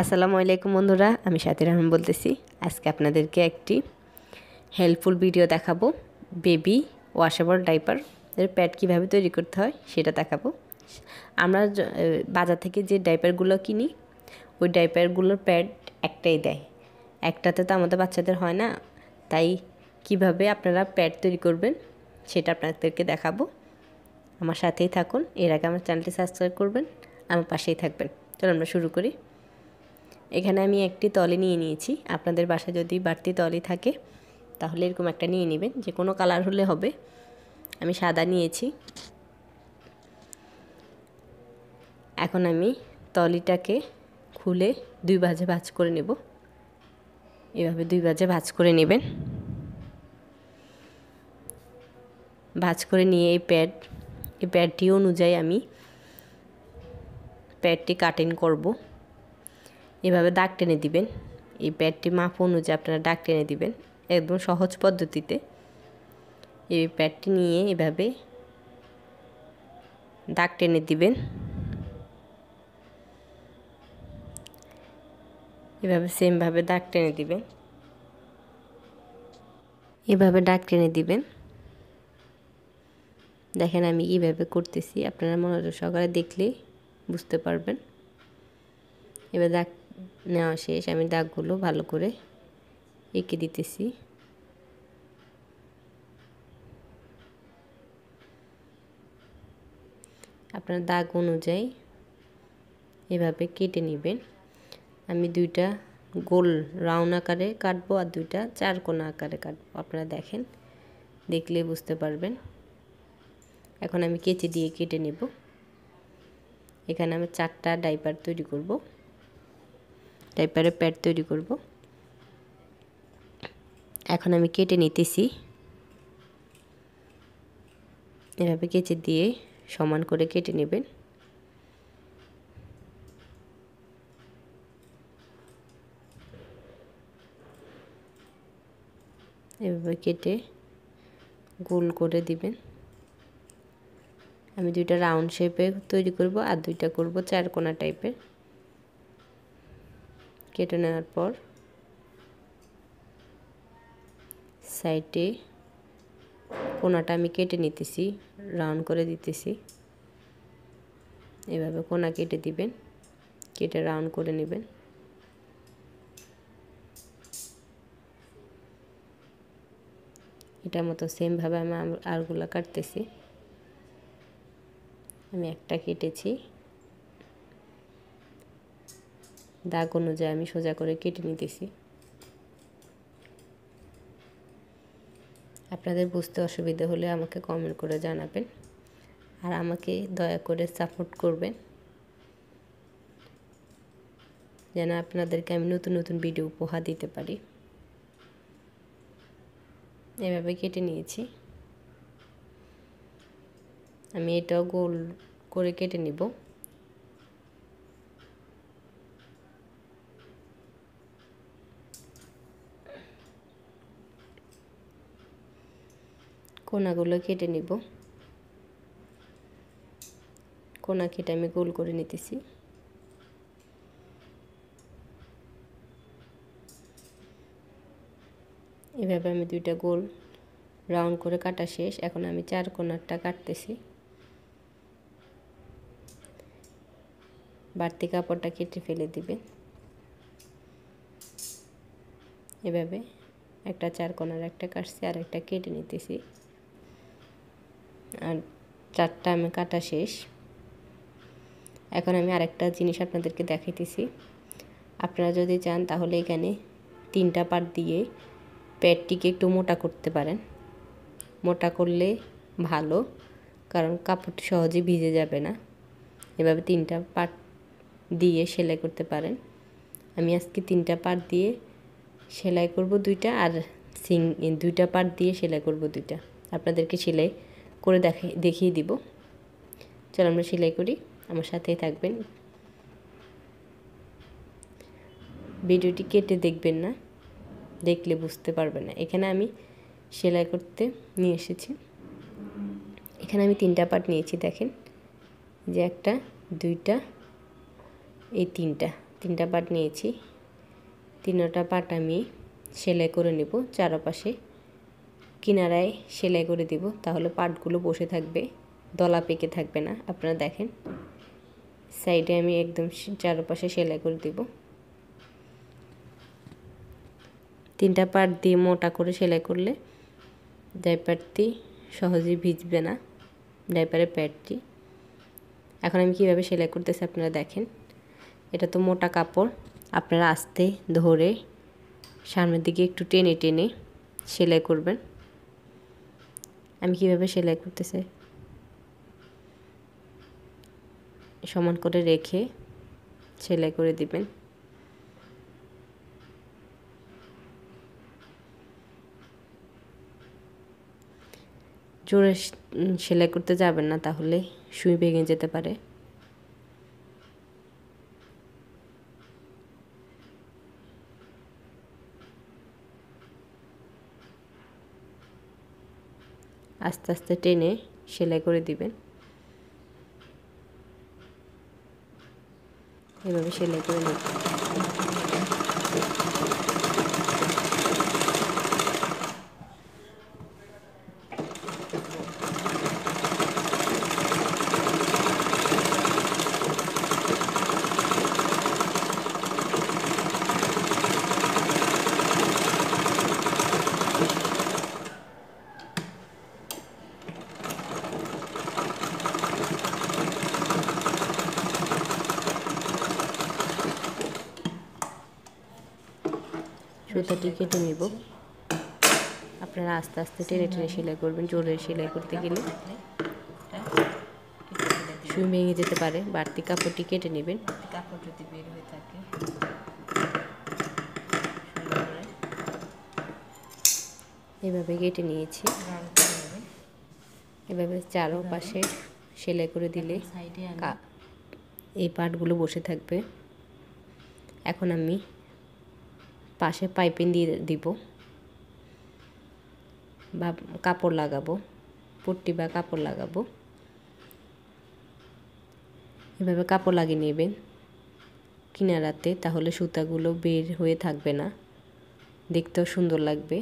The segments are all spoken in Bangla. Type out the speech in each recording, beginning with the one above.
আসসালামু আলাইকুম বন্ধুরা, আমি সাথী রহমান বলতেছি। আজকে আপনাদেরকে একটি হেল্পফুল ভিডিও দেখাবো। বেবি ওয়াশেবল ডাইপার এর প্যাড কীভাবে তৈরি করতে হয় সেটা দেখাবো। আমরা বাজার থেকে যে ডাইপারগুলো কিনি, ওই ডাইপারগুলোর প্যাড একটাই দেয়। একটাতে তো আমাদের বাচ্চাদের হয় না, তাই কীভাবে আপনারা প্যাড তৈরি করবেন সেটা আপনাদেরকে দেখাবো। আমার সাথেই থাকুন, এর আগে আমার চ্যানেলটি সাবস্ক্রাইব করবেন, আমার পাশেই থাকবেন। চলো আমরা শুরু করি। এখানে আমি একটি তলে নিয়ে নিয়েছি। আপনাদের বাসায় যদি বাড়তি তলি থাকে, তাহলে এরকম একটা নিয়ে নেবেন। যে কোনো কালার হলে হবে। আমি সাদা নিয়েছি। এখন আমি তলিটাকে খুলে দুই ভাজে ভাজ করে নেব। এভাবে দুই ভাজে ভাজ করে নেবেন। ভাজ করে নিয়ে এই প্যাড, এই প্যাডটি অনুযায়ী আমি প্যাডটি কাটিং করব। এভাবে দাগ টেনে দিবেন। এই প্যাডটি মাপ অনুযায়ী আপনারা দাগ টেনে দিবেন একদম সহজ পদ্ধতিতে। এই প্যাডটি নিয়ে এভাবে দাগ টেনে দিবেন। এভাবে সেমভাবে দাগ টেনে দিবেন। এভাবে দাগ টেনে দিবেন। দেখেন আমি কীভাবে করতেছি, আপনারা মনোযোগ সহকারে দেখলে বুঝতে পারবেন। এবার দাগ নেওয়া শেষ। আমি দাগগুলো ভালো করে এঁকে দিতেছি। আপনার দাগ অনুযায়ী এভাবে কেটে নেবেন। আমি দুইটা গোল রাউন্ড আকারে কাটবো আর দুইটা চার কোনা আকারে কাটবো। আপনারা দেখেন, দেখলে বুঝতে পারবেন। এখন আমি কেচি দিয়ে কেটে নেব। এখানে আমি চারটা ডাইপার তৈরি করব। ডাইপারের প্যাড তৈরি করব। এখন আমি কেটে নিতেছি। এভাবে কেচে দিয়ে সমান করে কেটে নেবেন। এভাবে কেটে গোল করে দিবেন। আমি দুইটা রাউন্ড শেপে তৈরি করব আর দুইটা করব চার কোনা টাইপের কেটে নেওয়ার পর সাইডে কোনাটা আমি কেটে নিতেছি, রাউন্ড করে দিতেছি। এভাবে কোনা কেটে দিবেন, কেটে রাউন্ড করে নেবেন। এটার মতো সেমভাবে আমি আরগুলো কাটতেছি। আমি একটা কেটেছি। দাগ অনুযায়ী আমি সোজা করে কেটে নিতেছি। আপনাদের বুঝতে অসুবিধা হলে আমাকে কমেন্ট করে জানাবেন। আর আমাকে দয়া করে সাপোর্ট করবেন। যেন আপনাদেরকে আমি নতুন নতুন ভিডিও উপহার দিতে পারি। এভাবে কেটে নিয়েছি। আমি এটাও গোল করে কেটে নিব। কোনাগুলো কেটে নিব। কোনা কেটে আমি গোল করে নিতেছি। এভাবে আমি দুইটা গোল রাউন্ড করে কাটা শেষ। এখন আমি চার কোনারটা কাটতেছি। বাড়তি কাপড়টা কেটে ফেলে দিবে। এভাবে একটা চার কোনার একটা কাটছি আর একটা কেটে নিতেছি। আর চারটা আমি কাটা শেষ। এখন আমি আরেকটা জিনিস আপনাদেরকে দেখাইতেছি। আপনারা যদি চান তাহলে এখানে তিনটা পাট দিয়ে প্যাডটিকে একটু মোটা করতে পারেন। মোটা করলে ভালো, কারণ কাপড়টি সহজে ভিজে যাবে না। এভাবে তিনটা পাট দিয়ে সেলাই করতে পারেন। আমি আজকে তিনটা পাট দিয়ে সেলাই করব দুইটা আর সিং দুইটা পাট দিয়ে সেলাই করব দুইটা। আপনাদেরকে সেলাই করে দেখে, দেখিয়ে দিব। চলো আমরা সেলাই করি। আমার সাথেই থাকবেন। ভিডিওটি কেটে দেখবেন না। দেখলে বুঝতে পারবেন না। এখানে আমি সেলাই করতে নিয়ে এসেছি। এখানে আমি তিনটা পার্ট নিয়েছি, দেখেন। যে একটা, দুইটা, এই তিনটা। তিনটা পার্ট নিয়েছি। তিনটা পার্ট আমি সেলাই করে নেব চারপাশে। কিনারায় সেলাই করে দিব, তাহলে পাটগুলো বসে থাকবে, দলা পেকে থাকবে না। আপনারা দেখেন, সাইডে আমি একদম চারপাশে সেলাই করে দিব। তিনটা পাট দিয়ে মোটা করে সেলাই করলে ডাইপারটি সহজেই ভিজবে না, ডাইপারের প্যাডটি এখন আমি কীভাবে সেলাই করতেছি আপনারা দেখেন, এটা তো মোটা কাপড়, আপনারা আস্তে ধরে সামনের দিকে একটু টেনে টেনে সেলাই করবেন। আমি কীভাবে সেলাই করতেছি? সমান করে রেখে সেলাই করে দিবেন। জোরে সেলাই করতে যাবেন না, তাহলে সুই ভেঙে যেতে পারে। আস্তে আস্তে টেনে সেলাই করে দিবেন। এভাবে সেলাই করে নেবেন সুতাটি কেটে নেব। আপনারা আস্তে আস্তে টেনে টেনে সেলাই করবেন, জোরে সেলাই করতে গেলে। সুই ভেঙে যেতে পারে, বাড়তি কাপড়টি কেটে নেবেন। কাপড় যদি বের হয়ে থাকে এভাবে কেটে নিয়েছি। এভাবে চারো পাশে সেলাই করে দিলে এই পাটগুলো বসে থাকবে। এখন আমি পাশে পাইপিং দিয়ে দিব বা কাপড় লাগাবো, পট্টি বা কাপড় লাগাবো। এভাবে কাপড় লাগিয়ে নেবেন কিনারাতে, তাহলে সুতাগুলো বের হয়ে থাকবে না। দেখতেও সুন্দর লাগবে।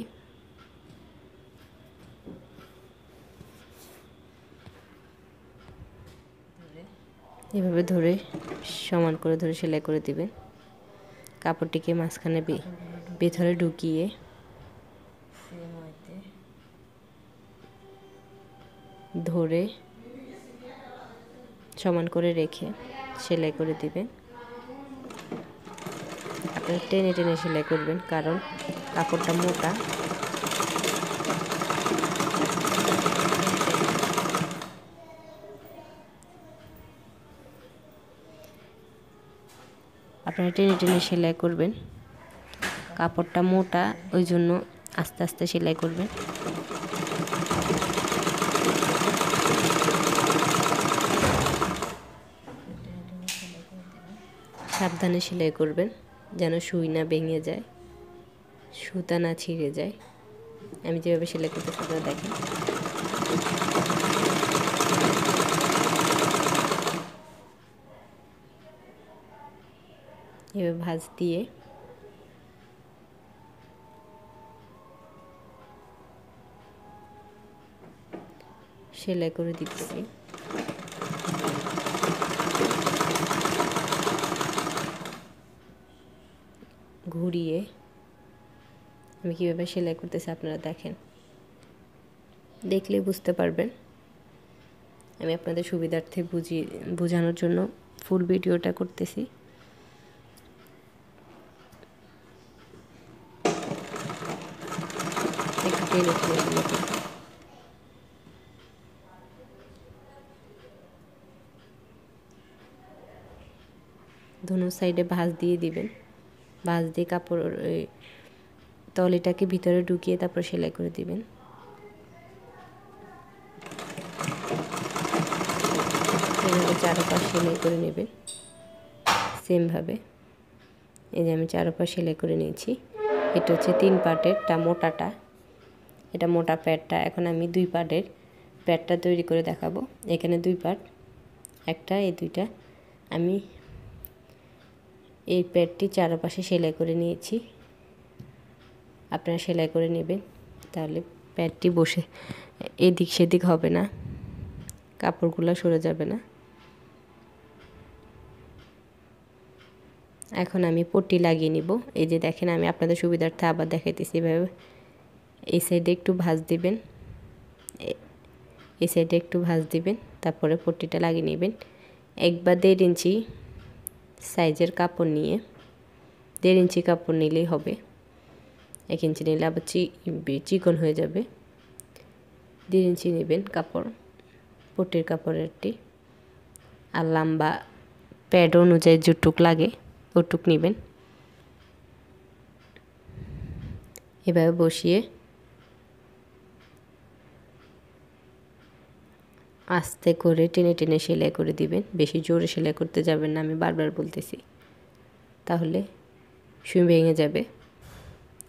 এভাবে ধরে, সমান করে ধরে সেলাই করে দিবেন। কাপড়টিকে মাঝখানে ভেতরে ঢুকিয়ে ধরে সমান করে রেখে সেলাই করে দিবেন। আপনারা টেনে টেনে সেলাই করবেন, কারণ কাপড়টা মোটা। আপনারা টেনে টেনে সেলাই করবেন। কাপড়টা মোটা, ওই জন্য আস্তে আস্তে সেলাই করবেন। সাবধানে সেলাই করবেন, যেন সুই না ভেঙে যায়, সুতা না ছিঁড়ে যায়। আমি যেভাবে সেলাই করতে আপনারা দেখেন এভাবে ভাঁজ দিয়ে। সেলাই করে দিতেছি ঘুরিয়ে আমি কীভাবে সেলাই করতেছি আপনারা দেখেন। দেখলে বুঝতে পারবেন। আমি আপনাদের সুবিধার্থে বুঝিয়ে, বোঝানোর জন্য ফুল ভিডিওটা করতেছি। টেনে টেনে সেলাই করতে ধনু সাইডে ভাঁজ দিয়ে দিবেন। ভাঁজ দিয়ে কাপড় ওই তলিটাকে ভিতরে ঢুকিয়ে তারপর সেলাই করে দিবেন। এভাবে সেলাই করে নেবেন। সেমভাবে। এই যে আমি চারোপাশ সেলাই করে নিয়েছি। এটা হচ্ছে তিন পার্টেরটা মোটাটা। এটা মোটা প্যাডটা এখন আমি দুই পার্টের প্যাডটা তৈরি করে দেখাবো। এখানে দুই পার্ট একটা, এই দুইটা। আমি এই প্যাডটি চারপাশে সেলাই করে নিয়েছি। আপনারা সেলাই করে নেবেন, তাহলে প্যাডটি বসে এদিক সেদিক হবে না, কাপড়গুলো সরে যাবে না। এখন আমি পট্টি লাগিয়ে নিব। এই যে দেখেন, আমি আপনাদের সুবিধার্থে আবার দেখাইতেছি এভাবে। এই সাইডে একটু ভাঁজ দিবেন। এই সাইডে একটু ভাজ দিবেন, তারপরে পট্টিটা লাগিয়ে নেবেন। এক বা দেড় ইঞ্চি সাইজের কাপড় নিয়ে, দেড় ইঞ্চি কাপড় নিলেই হবে। এক ইঞ্চি নিলে আবার চিকন হয়ে যাবে। দেড় ইঞ্চি নেবেন কাপড় পটির কাপড়েরটি আর লম্বা প্যাড অনুযায়ী যেটুক লাগে, ওটুক নেবেন। এভাবে বসিয়ে আস্তে করে টেনে টেনে সেলাই করে দিবেন। বেশি জোরে সেলাই করতে যাবেন না আমি বারবার বলতেছি। তাহলে সুই ভেঙে যাবে।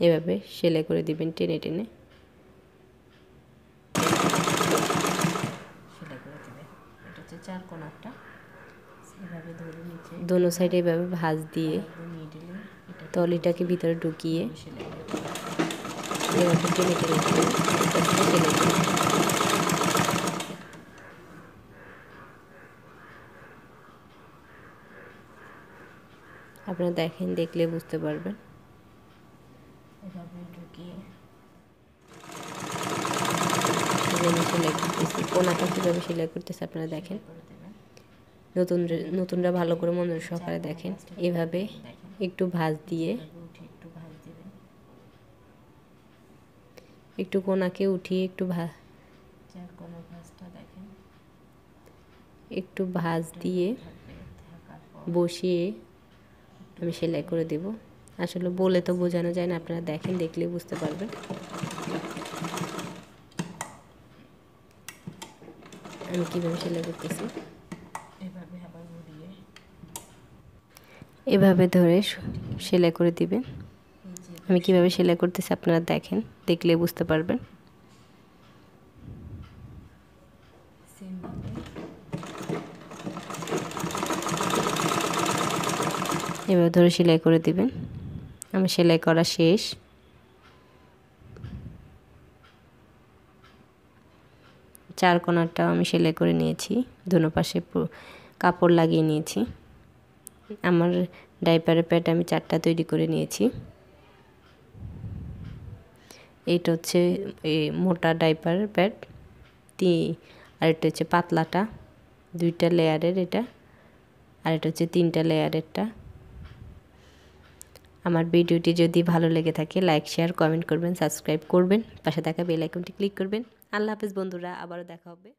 এভাবে সেলাই করে দিবেন টেনে টেনে। সেলাই করে দিবে এটা হচ্ছে চার কোনারটা। সেভাবে ধরে নিচে। দোনো সাইডে এভাবে ভাঁজ দিয়ে মিডিলে তলিটাকে ভিতরে ঢুকিয়ে এভাবে টেনে টেনে সেলাই করবেন আপনারা দেখেন, দেখলে বুঝতে পারবেন। সেলাই করতেছি। কোনাটা কীভাবে সেলাই করতেছে আপনারা দেখেন। নতুন নতুনরা ভালো করে মনোযোগ সহকারে দেখেন। এভাবে একটু ভাঁজ দিয়ে একটু কোনাকে উঠিয়ে একটু ভা, একটু ভাঁজ দিয়ে বসিয়ে আমি সেলাই করে দেব। আসলে বলে তো বোঝানো যায় না আপনারা দেখেন দেখলে বুঝতে পারবেন। আমি কীভাবে সেলাই করতেছি? এভাবে ধরে সেলাই করে দিবেন। আমি কীভাবে সেলাই করতেছি আপনারা দেখেন দেখলে বুঝতে পারবেন সেমভাবে এভাবে ধরে সেলাই করে দিবেন। আমার সেলাই করা শেষ। চার কোনারটাও আমি সেলাই করে নিয়েছি। দুনো পাশে কাপড় লাগিয়ে নিয়েছি। আমার ডাইপারের প্যাড আমি চারটা তৈরি করে নিয়েছি। এইটা হচ্ছে মোটা ডাইপারের প্যাড তি, আর এটা হচ্ছে পাতলাটা। দুইটা লেয়ারের এটা। আর এটা হচ্ছে তিনটা লেয়ারেরটা। আমার ভিডিওটি যদি ভালো লেগে থাকে লাইক শেয়ার কমেন্ট করবেন সাবস্ক্রাইব করবেন, পাশে থাকা বেল আইকনটি ক্লিক করবেন। আল্লাহ হাফেজ বন্ধুরা, আবারও দেখা হবে।